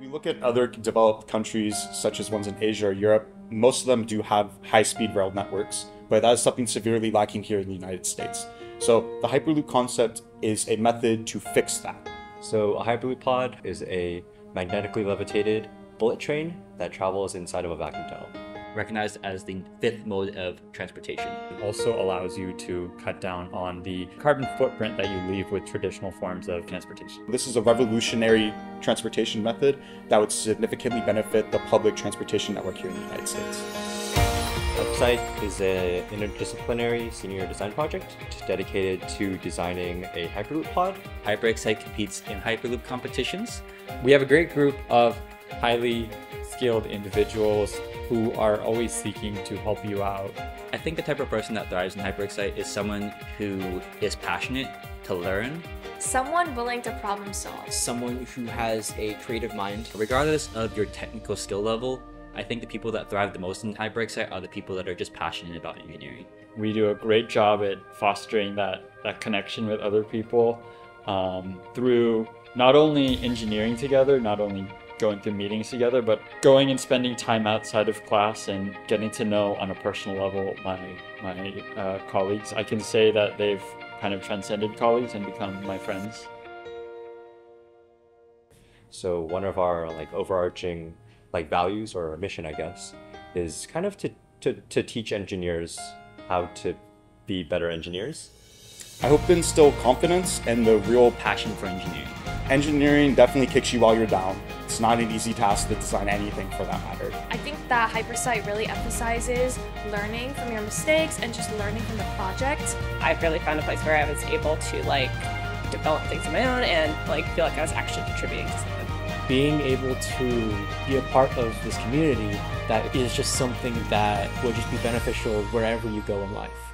We look at other developed countries, such as ones in Asia or Europe, most of them do have high speed rail networks, but that is something severely lacking here in the United States. So the Hyperloop concept is a method to fix that. So a Hyperloop pod is a magnetically levitated bullet train that travels inside of a vacuum tunnel. Recognized as the fifth mode of transportation. It also allows you to cut down on the carbon footprint that you leave with traditional forms of transportation. This is a revolutionary transportation method that would significantly benefit the public transportation network here in the United States. HyperXite is an interdisciplinary senior design project dedicated to designing a Hyperloop pod. HyperXite competes in Hyperloop competitions. We have a great group of highly skilled individuals who are always seeking to help you out. I think the type of person that thrives in HyperXite is someone who is passionate to learn. Someone willing to problem solve. Someone who has a creative mind. Regardless of your technical skill level, I think the people that thrive the most in HyperXite are the people that are just passionate about engineering. We do a great job at fostering that, that connection with other people um, through not only engineering together, not only going through meetings together, but going and spending time outside of class and getting to know on a personal level my my uh, colleagues. I can say that they've kind of transcended colleagues and become my friends. So one of our like overarching like values or mission, I guess, is kind of to, to, to teach engineers how to be better engineers. I hope to instill confidence and the real Passion for engineering. Engineering definitely kicks you while you're down. It's not an easy task to design anything for that matter. I think that HyperXite really emphasizes learning from your mistakes and just learning from the project. I've really found a place where I was able to like develop things on my own and like feel like I was actually contributing to something. being able to be a part of this community that is just something that will just be beneficial wherever you go in life.